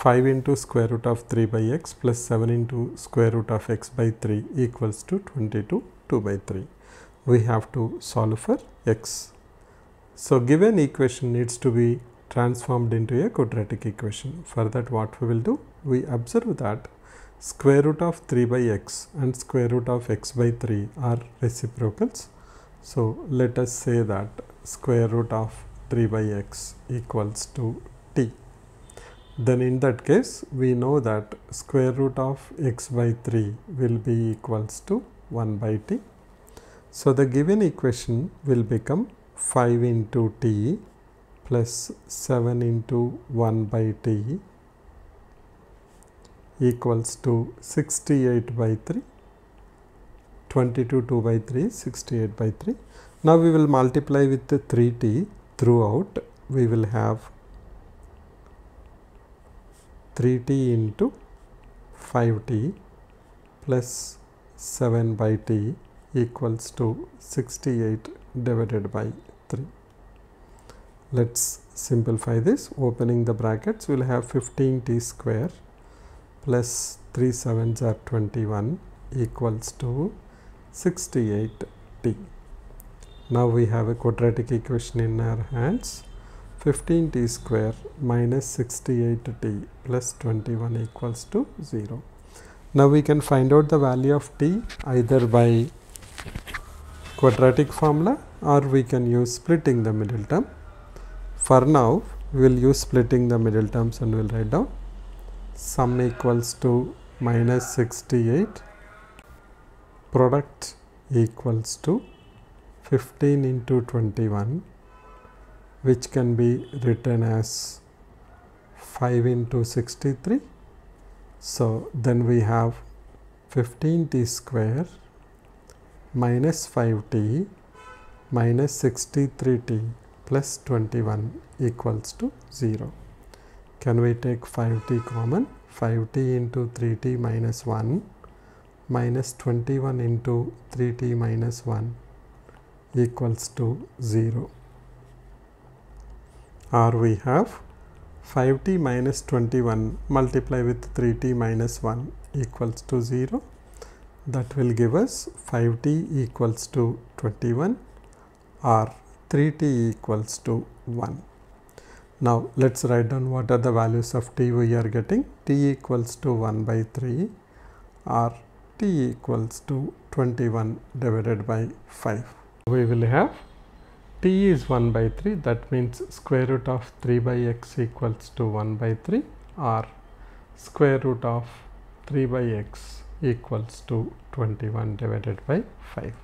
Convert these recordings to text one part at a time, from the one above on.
5 into square root of 3 by x plus 7 into square root of x by 3 equals to 22 2 by 3. We have to solve for x. So, given equation needs to be transformed into a quadratic equation. For that what we will do? We observe that square root of 3 by x and square root of x by 3 are reciprocals. So, let us say that square root of 3 by x equals to t. Then in that case we know that square root of x by 3 will be equals to 1 by t. So, the given equation will become 5 into t plus 7 into 1 by t equals to 68 by 3 22 2 by 3 68 by 3 now we will multiply with the 3t throughout we will have 3t into 5t plus 7 by t equals to 68 divided by 3. Let's simplify this opening the brackets we will have 15t square plus 3 sevens are 21 equals to 68t. Now we have a quadratic equation in our hands 15t square minus 68t plus 21 equals to 0. Now we can find out the value of t either by quadratic formula or we can use splitting the middle term. For now we will use splitting the middle terms and we will write down sum equals to minus 68 product equals to 15 into 21 which can be written as 5 into 63. So, then we have 15t square minus 5t minus 63t plus 21 equals to 0. Can we take 5t common? 5t into 3t minus 1 minus 21 into 3t minus 1 equals to 0 or we have 5t minus 21 multiply with 3t minus 1 equals to 0 that will give us 5t equals to 21 or 3t equals to 1. Now, let us write down what are the values of t we are getting t equals to 1 by 3 or t equals to 21 divided by 5. We will have t is 1 by 3 that means square root of 3 by x equals to 1 by 3 or square root of 3 by x equals to 21 divided by 5.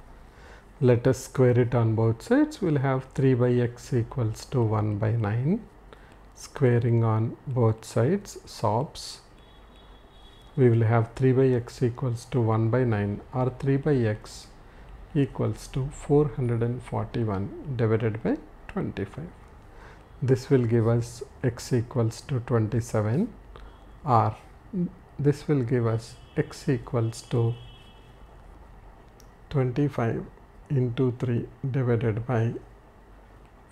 Let us square it on both sides. We will have 3 by x equals to 1 by 9. Squaring on both sides sobs. We will have 3 by x equals to 1 by 9 or 3 by x equals to 441 divided by 25. This will give us x equals to 27 or this will give us x equals to 25 into 3 divided by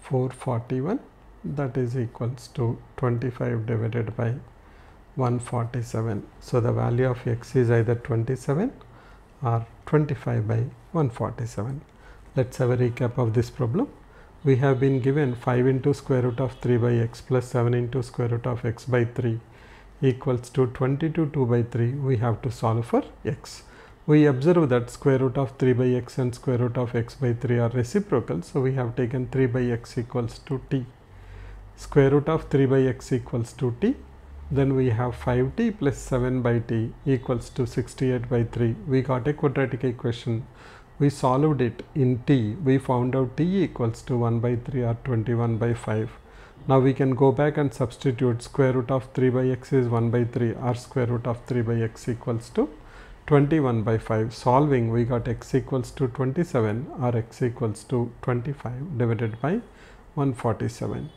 441 that is equals to 25 divided by 147. So, the value of x is either 27 or 25 by 147. Let us have a recap of this problem. We have been given 5 into square root of 3 by x plus 7 into square root of x by 3 equals to 22 2 by 3. We have to solve for x. We observe that square root of 3 by x and square root of x by 3 are reciprocal. So, we have taken 3 by x equals to t. Square root of 3 by x equals to t then we have 5t plus 7 by t equals to 68 by 3. We got a quadratic equation. We solved it in t. We found out t equals to 1 by 3 or 21 by 5. Now we can go back and substitute square root of 3 by x is 1 by 3 or square root of 3 by x equals to 21 by 5. Solving we got x equals to 27 or x equals to 25 divided by 147.